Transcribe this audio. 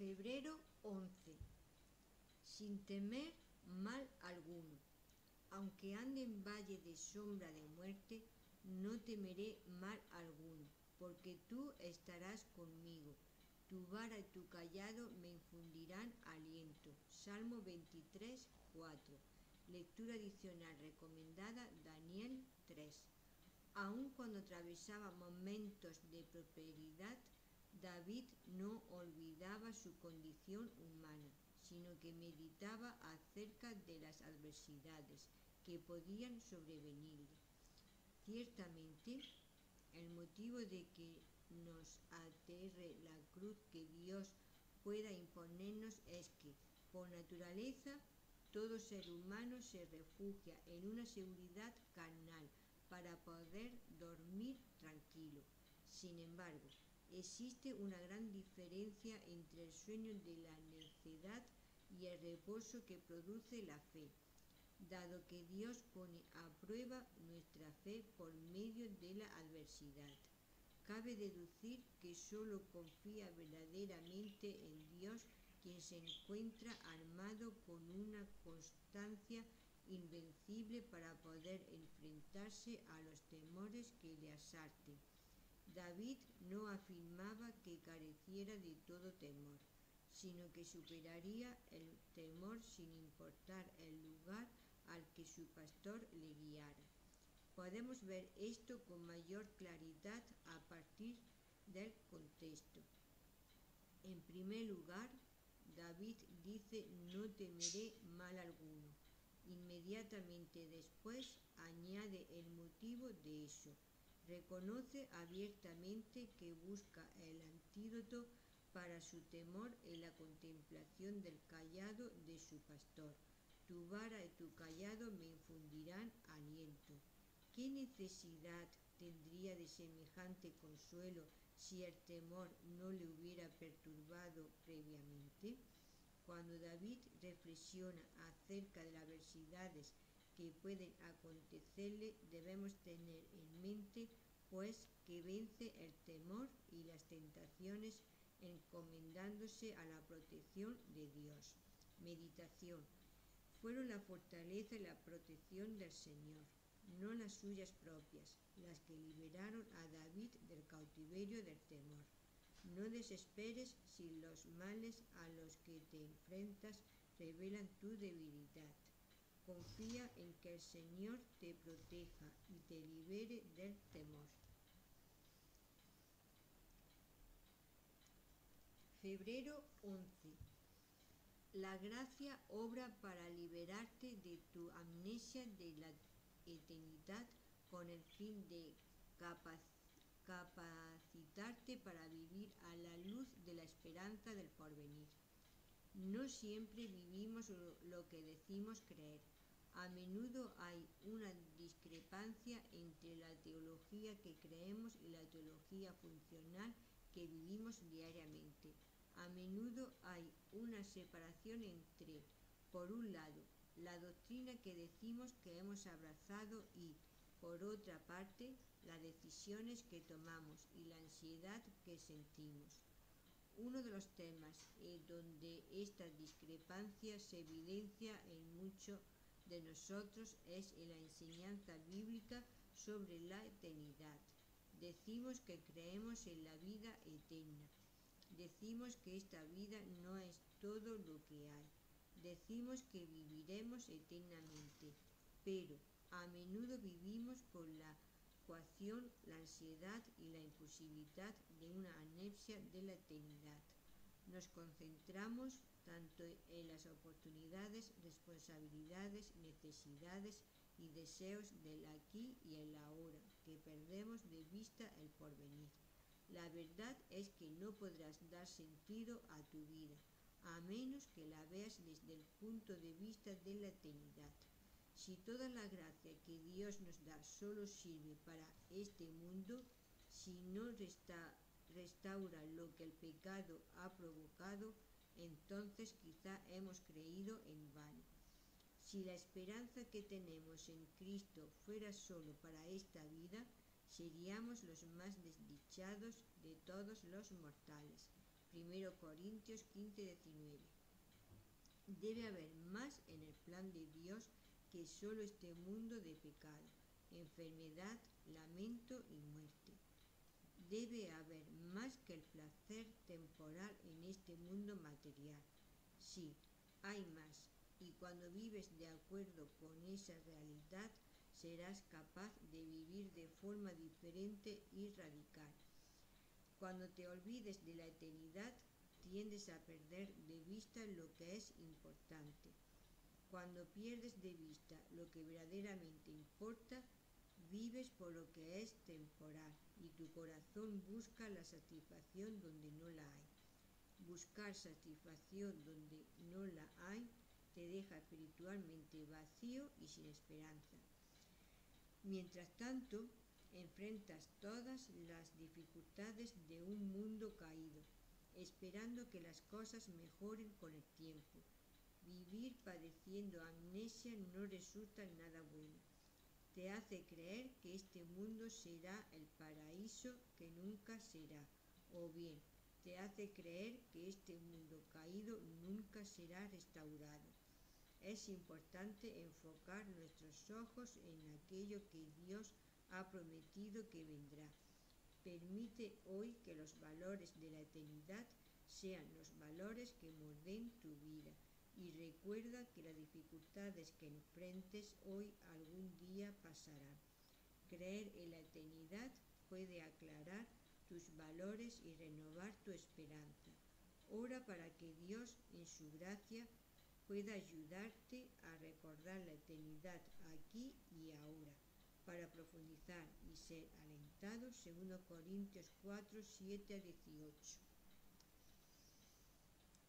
Febrero 11. Sin temer mal alguno. Aunque ande en valle de sombra de muerte, no temeré mal alguno, porque tú estarás conmigo. Tu vara y tu callado me infundirán aliento. Salmo 23, 4. Lectura adicional recomendada Daniel 3. Aun cuando atravesaba momentos de prosperidad, David no olvidaba su condición humana, sino que meditaba acerca de las adversidades que podían sobrevenirle. Ciertamente, el motivo de que nos aterre la cruz que Dios pueda imponernos es que, por naturaleza, todo ser humano se refugia en una seguridad carnal para poder dormir tranquilo. Sin embargo, Existe una gran diferencia entre el sueño de la necedad y el reposo que produce la fe, dado que Dios pone a prueba nuestra fe por medio de la adversidad. Cabe deducir que solo confía verdaderamente en Dios quien se encuentra armado con una constancia invencible para poder enfrentarse a los temores que le asalten David no afirmaba que careciera de todo temor, sino que superaría el temor sin importar el lugar al que su pastor le guiara. Podemos ver esto con mayor claridad a partir del contexto. En primer lugar, David dice no temeré mal alguno. Inmediatamente después añade el motivo de eso Reconoce abiertamente que busca el antídoto para su temor en la contemplación del callado de su pastor. Tu vara y tu callado me infundirán aliento. ¿Qué necesidad tendría de semejante consuelo si el temor no le hubiera perturbado previamente? Cuando David reflexiona acerca de las adversidades que pueden acontecerle debemos tener en mente pues que vence el temor y las tentaciones encomendándose a la protección de Dios. Meditación. Fueron la fortaleza y la protección del Señor, no las suyas propias, las que liberaron a David del cautiverio del temor. No desesperes si los males a los que te enfrentas revelan tu debilidad. Confía en que el Señor te proteja y te libere del temor. Febrero 11. La gracia obra para liberarte de tu amnesia de la eternidad con el fin de capacitarte para vivir a la luz de la esperanza del porvenir. No siempre vivimos lo que decimos creer. A menudo hay una discrepancia entre la teología que creemos y la teología funcional que vivimos diariamente. A menudo hay una separación entre, por un lado, la doctrina que decimos que hemos abrazado y, por otra parte, las decisiones que tomamos y la ansiedad que sentimos. Uno de los temas en donde esta discrepancia se evidencia en muchos de nosotros es en la enseñanza bíblica sobre la eternidad. Decimos que creemos en la vida eterna. Decimos que esta vida no es todo lo que hay. Decimos que viviremos eternamente, pero a menudo vivimos con la coacción, la ansiedad y la imposibilidad de una anepsia de la eternidad. Nos concentramos tanto en las oportunidades, responsabilidades, necesidades y deseos del aquí y el ahora, que perdemos de vista el porvenir. La verdad es que no podrás dar sentido a tu vida, a menos que la veas desde el punto de vista de la eternidad. Si toda la gracia que Dios nos da solo sirve para este mundo, si no restaura lo que el pecado ha provocado, entonces quizá hemos creído en vano. Si la esperanza que tenemos en Cristo fuera solo para esta vida, seríamos los más desdichados de todos los mortales. 1 Corintios 15, 19. Debe haber más en el plan de Dios que solo este mundo de pecado, enfermedad, lamento y muerte. Debe haber más que el placer temporal en este mundo material. Sí, hay más, y cuando vives de acuerdo con esa realidad, serás capaz de vivir de forma diferente y radical. Cuando te olvides de la eternidad, tiendes a perder de vista lo que es importante. Cuando pierdes de vista lo que verdaderamente importa, vives por lo que es temporal y tu corazón busca la satisfacción donde no la hay. Buscar satisfacción donde no la hay te deja espiritualmente vacío y sin esperanza. Mientras tanto, enfrentas todas las dificultades de un mundo caído, esperando que las cosas mejoren con el tiempo. Vivir padeciendo amnesia no resulta nada bueno. Te hace creer que este mundo será el paraíso que nunca será, o bien te hace creer que este mundo caído nunca será restaurado. Es importante enfocar nuestros ojos en aquello que Dios ha prometido que vendrá. Permite hoy que los valores de la eternidad sean los valores que morden tu vida y recuerda que las dificultades que enfrentes hoy algún día pasarán. Creer en la eternidad puede aclarar tus valores y renovar tu esperanza. Ora para que Dios, en su gracia, pueda ayudarte a recordar la eternidad aquí y ahora para profundizar y ser alentado, 2 Corintios 4, 7 a 18.